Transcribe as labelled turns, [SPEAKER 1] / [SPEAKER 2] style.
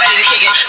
[SPEAKER 1] রেখে গেছি